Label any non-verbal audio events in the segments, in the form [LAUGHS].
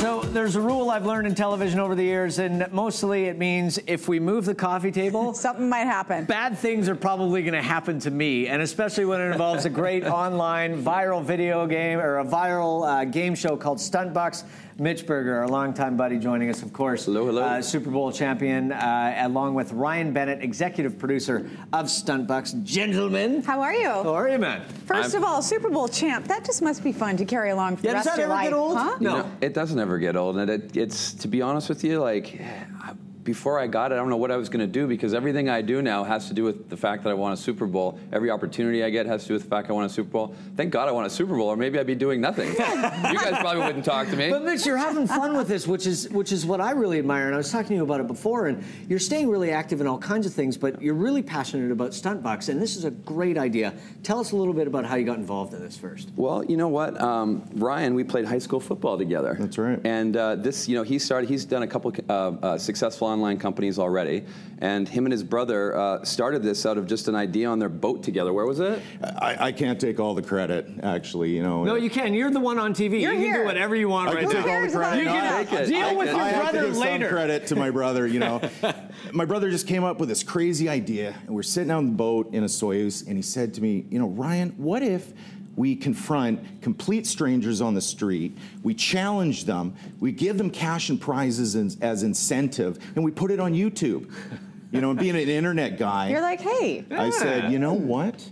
So there's a rule I've learned in television over the years, and mostly it means if we move the coffee table, [LAUGHS] something might happen. Bad things are probably going to happen to me, and especially when it involves a great [LAUGHS] online viral video game or a viral uh, game show called Stunt Buxx. Mitch Berger, our longtime buddy, joining us, of course. Hello, hello. Uh, Super Bowl champion, uh, along with Ryan Bennett, executive producer of Stunt Buxx. Gentlemen. How are you? How are you, man? 1st of all, Super Bowl champ. That just must be fun to carry along for Yeah, the does rest of your ever life. get old? Huh? No. You know, it doesn't ever get old, and it, it's to be honest with you, like before I got it, I don't know what I was going to do because everything I do now has to do with the fact that I won a Super Bowl. Every opportunity I get has to do with the fact I won a Super Bowl. Thank God I won a Super Bowl, or maybe I'd be doing nothing. you guys probably wouldn't talk to me. But Mitch, you're having fun with this, which is which is what I really admire. And I was talking to you about it before, and you're staying really active in all kinds of things, but you're really passionate about stunt buxx, and this is a great idea. Tell us a little bit about how you got involved in this first. Well, you know what, um, Ryan, we played high school football together. That's right. And uh, this, you know, he started. He's done a couple uh, uh, successful online companies already, and him and his brother uh, started this out of just an idea on their boat together. Where was it? I, I can't take all the credit, actually. You know. No, you can. You're the one on TV. You're you can here. do whatever you want I right can now. take all the credit. You No, can I- Take it. deal I with can- your I have to brother give later. some credit to my brother. You know, [LAUGHS] my brother just came up with this crazy idea, and we're sitting on the boat in Osoyoos, and he said to me, "You know, Ryan, what if?" We confront complete strangers on the street. We challenge them. We give them cash and prizes as, as incentive, and we put it on YouTube. You know, being an internet guy, You're like, hey. I said, you know what?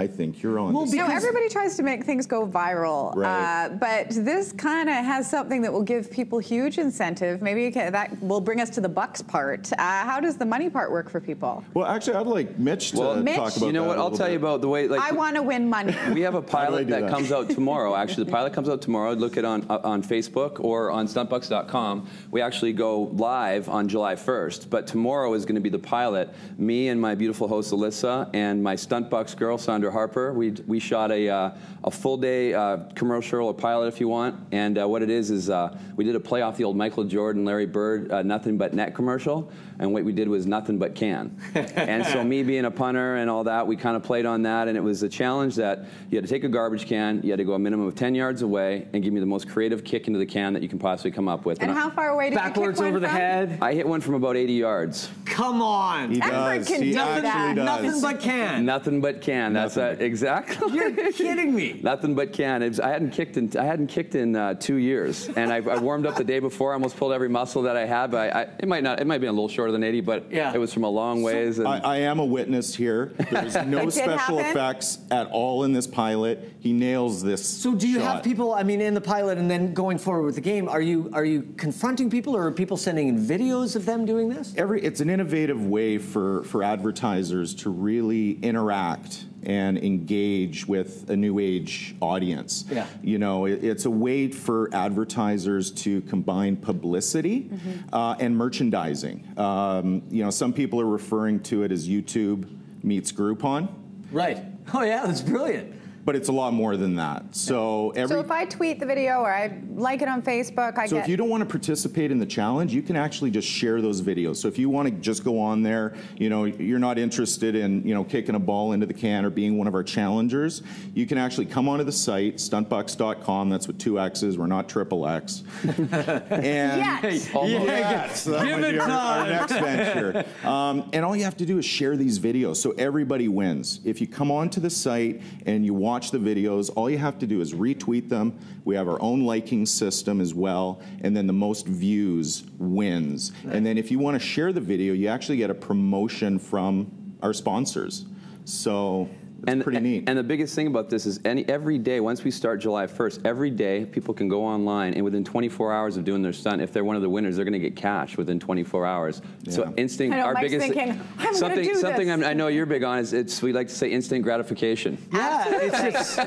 I think you're on. Well, to You know, everybody tries to make things go viral, Right. uh, but this kind of has something that will give people huge incentive. Maybe it can- that will bring us to the bucks part. Uh, how does the money part work for people? Well, actually, I'd like Mitch to Well, Mitch, talk about you know that what? I'll tell bit. you about the way. Like, I want to win money. [LAUGHS] We have a pilot that, that? comes out tomorrow. [LAUGHS] Actually, the pilot comes out tomorrow. Look it on uh, on Facebook or on stuntbuxx.com. We actually go live on July 1st. But tomorrow is going to be the pilot. Me and my beautiful host Alyssa and my stuntbuxx girl Sandra Harper. We we shot a uh, a full day uh, commercial or pilot if you want. And uh, what it is is uh, we did a play off the old Michael Jordan, Larry Bird, uh, nothing but net commercial. And what we did was nothing but can. [LAUGHS] and so me being a punter and all that, we kind of played on that. And it was a challenge that you had to take a garbage can, you had to go a minimum of 10 yards away, and give me the most creative kick into the can that you can possibly come up with. and I- how far away did you Backwards kick one over the from? head. I hit one from about 80 yards. Come on. He Effort does. can he do actually that. does. Nothing but can. Nothing but can. That's Nothing. That exactly. You're kidding me. [LAUGHS] Nothing but can. Was, I hadn't kicked in. I hadn't kicked in uh, two years, and I, I warmed up the day before. I almost pulled every muscle that I had, but I, I, it might not. It might be a little shorter than 80, but Yeah. it was from a long ways. And I, I am a witness here. There's [LAUGHS] no special happen? effects at all in this pilot. He nails this. So do you have people? I mean, in the pilot, and then going forward with the game, are you are you confronting people, or are people sending in videos of them doing this? Every, it's an innovative way for, for advertisers to really interact and engage with a new age audience. Yeah. You know, it, it's a way for advertisers to combine publicity Mm-hmm. uh, and merchandising. Um, you know, some people are referring to it as YouTube meets Groupon, Right. Oh yeah, that's brilliant. But it's a lot more than that. So every So if I tweet the video or I like it on Facebook, I So get. if you don't want to participate in the challenge, you can actually just share those videos. So if you want to just go on there, you know, you're not interested in, you know, kicking a ball into the can or being one of our challengers, you can actually come onto the site, stuntbuxx.com. That's with two X's. We're not triple X. [LAUGHS] and Yet. Yes, that Give would it be our, our next [LAUGHS] venture. Um, and all you have to do is share these videos, so everybody wins. If you come onto the site and you watch the videos, all you have to do is retweet them. We have our own liking system as well, and then the most views wins. And then if you want to share the video, you actually get a promotion from our sponsors. So it's pretty neat. And the biggest thing about this is any every day, once we start July 1st, every day people can go online and within 24 hours of doing their stunt, if they're one of the winners, they're going to get cash within 24 hours. So Yeah. instant, I know, our Mike's biggest thinking, "I'm gonna something, do something this." I'm, I know you're big on is it's we like to say instant gratification. Yeah, it's just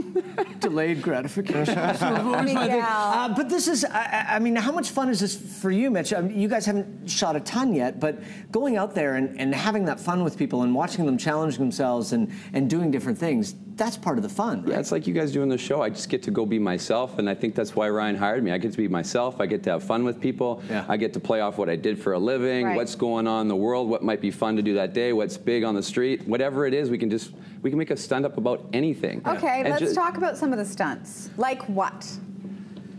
[LAUGHS] delayed gratification. [LAUGHS] That's always my Uh, but this is, I, I- I mean, how much fun is this for you, Mitch? I mean, you guys haven't shot a ton yet, but going out there and, and having that fun with people and watching them challenge themselves and, and doing different things, that's part of the fun, right? Yeah, it's like you guys doing the show. I just get to go be myself, and I think that's why Ryan hired me. I get to be myself. I get to have fun with people. Yeah. I get to play off what I did for a living, Right. what's going on in the world, what might be fun to do that day, what's big on the street, whatever it is. We can just we can make a stunt up about anything. Okay, And let's ju- talk about some of the stunts. Like what?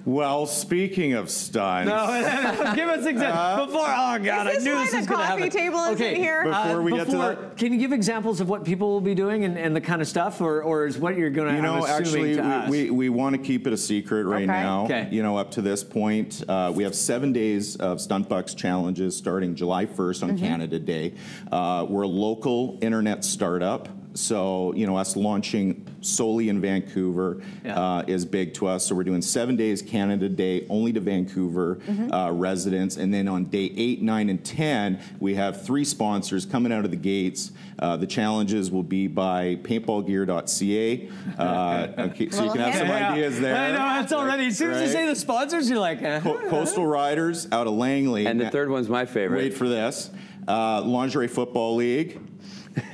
Well, speaking of stunts, [LAUGHS] No, give us examples. Before, oh God, Is this I knew why this the was going to coffee table isn't okay. here? Before we get to that- Can you give examples of what people will be doing and, and the kind of stuff, or, or is what you're going to, You know, I'm actually, to us? we, we, we want to keep it a secret right Okay. now. Okay. You know, up to this point, uh, we have seven days of Stunt Buxx challenges starting July 1st on Canada Day. Uh, we're a local internet startup. So, you know, us launching solely in Vancouver Yeah. uh, is big to us. So, we're doing seven days Canada Day only to Vancouver uh, residents. And then on day eight, nine, and 10, we have three sponsors coming out of the gates. Uh, the challenges will be by paintballgear.ca. [LAUGHS] Uh, okay, so you can have some Yeah. ideas there. I know, that's already, as soon as you say the sponsors, you're like, uh, Co- Coastal Riders out of Langley. And the third one's my favorite. Wait for this. Uh, Lingerie Football League,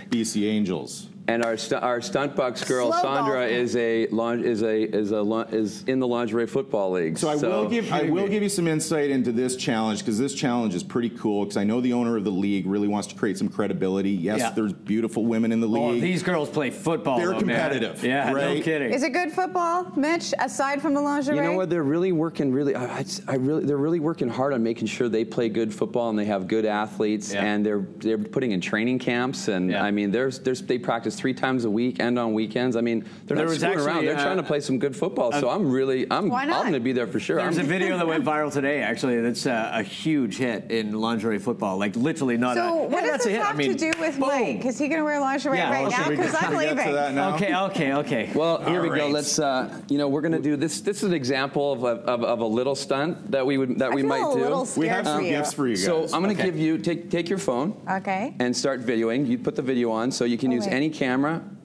BC Angels. And our stu- our stunt buxx girl Slow Sandra golfing. is a lin- is a is a lin- is in the lingerie football league. So I will give I will give you some insight into this challenge because this challenge is pretty cool because I know the owner of the league really wants to create some credibility. Yes, Yeah. there's beautiful women in the oh, league. these girls play football. They're though, man. competitive, Yeah, no kidding. Is it good football, Mitch? Aside from the lingerie, You know what? They're really working really. I, I- I really they're really working hard on making sure they play good football and they have good athletes Yeah. and they're they're putting in training camps and Yeah. I mean there's there's they practice three times a week and on weekends. I mean they're There not was screwing actually, around. They're uh, trying to play some good football. so I'm really I'm I'm going to be there for sure. There's a I'm- video that went [LAUGHS] viral today, actually, that's uh, a huge hit in lingerie football. Like, literally not So a. what yeah, does that's this have I mean, to do with boom. Mike? Is he going to wear lingerie Yeah, right well, now? Should we get- Because I'm we get to leaving. Okay, okay, okay. Well, here All we go. Let's, uh, you know, we're going to do this. This is an example of a, of, of a little stunt that we would that I we feel might a do. we have some gifts for you guys. So I'm going to give you take take your phone. Okay. And start videoing. You put the video on, so you can use any camera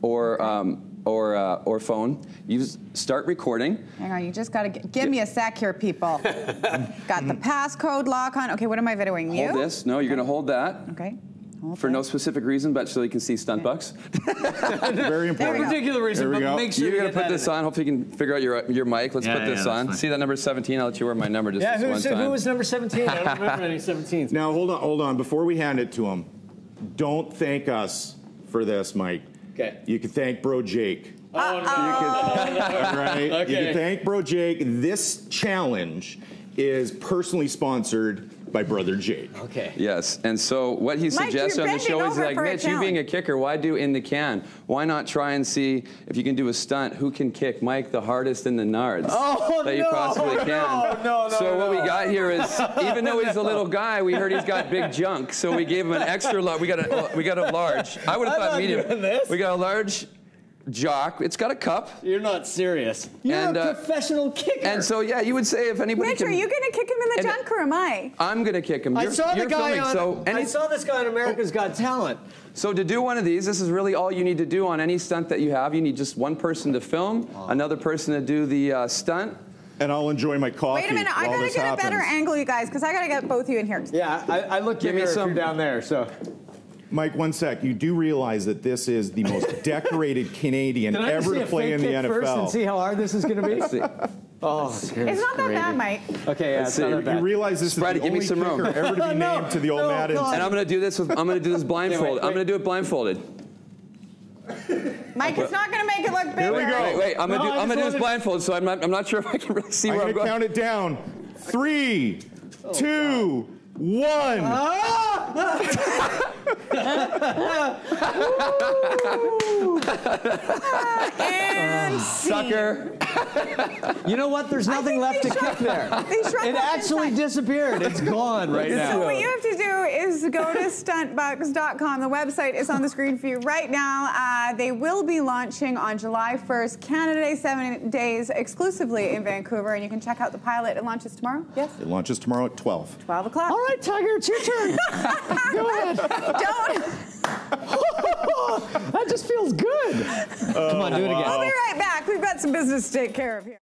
or um, or uh, or phone. You start recording. Hang on, you just got to give me a sec here, people. [LAUGHS] got the passcode lock on. Okay, what am I videoing? You? Hold this. No, you're going to hold that Okay. Hold for it. no specific reason, but so you can see stunt buxx. [LAUGHS] very There we important. go. particular reason, we but go. make sure You're you going to get put that this on. Hopefully you can figure out your your mic. Let's Yeah, put yeah, this on. fine. See that number 17? I'll let you wear my number just Yeah, this who's, one time. who was number 17? I don't remember any [LAUGHS] 17s. Now hold on, hold on. Before we hand it to him, don't thank us for this, Mike. Okay. You can thank Bro Jake. Oh, You can, [LAUGHS] all right. You can thank Bro Jake. This challenge is personally sponsored by Brother Jake. Okay. Yes, and so what he Mike, suggests on the show is like, Mitch, you being a kicker, why do in the can? Why not try and see if you can do a stunt? Who can kick Mike the hardest in the nards Oh, that you no, possibly can? no, no, no, so what we got here is, even though he's a little [LAUGHS] guy, we heard he's got big junk, so we gave him an extra large. We got a we got a large. I would have I'm thought not medium. this. We got a large jock. It's got a cup. You're not serious. You're And, a uh, professional kicker. And so yeah, you would say if anybody Mitch, can. are you going to kick him in the junk or am I? I'm gonna kick him. I You're, saw the guy filming, on. so I saw this guy on America's Got Talent. So to do one of these, this is really all you need to do on any stunt that you have. You need just one person to film, another person to do the uh, stunt. And I'll enjoy my coffee. Wait a minute, I got to get happens. a better angle, you guys, because I got to get both you in here. Yeah, I, I look Give me some- down there. So Mike, one sec. You do realize that this is the most [LAUGHS] decorated Canadian Can I just ever to play in the kick first and see how hard this is going to be? [LAUGHS] See. oh, It's not that bad, Mike. Okay, yeah, Let's it's not that bad. You realize this Spread is it, the give me only some room. kicker ever to be [LAUGHS] No, named to the oh, old no, Madden. God. And I'm gonna do this with I'm gonna do this blindfolded. I'm gonna do it blindfolded. Mike, it's not going to make it look bigger. Here we go. Wait, wait, I'm gonna No, do I I'm gonna do this wanted- blindfolded, so I'm not I'm not sure if I can really see I'm where I'm going to count it down. Three, oh, two, one. Ah! And [LAUGHS] Sucker. You know what? There's nothing left to kick there. It actually inside. disappeared. It's gone right now. So what you have to do is go to stuntbuxx.com. The website is on the screen for you right now. Uh, they will be launching on July 1st, Canada Day, seven days exclusively in Vancouver, and you can check out the pilot. It launches tomorrow. Yes, It launches tomorrow at 12. 12 o'clock. All right, Tiger, it's your turn. [LAUGHS] Go ahead. Don't. That just feels good. Come on, do it again. We'll be right back. We've got some business to take care of here.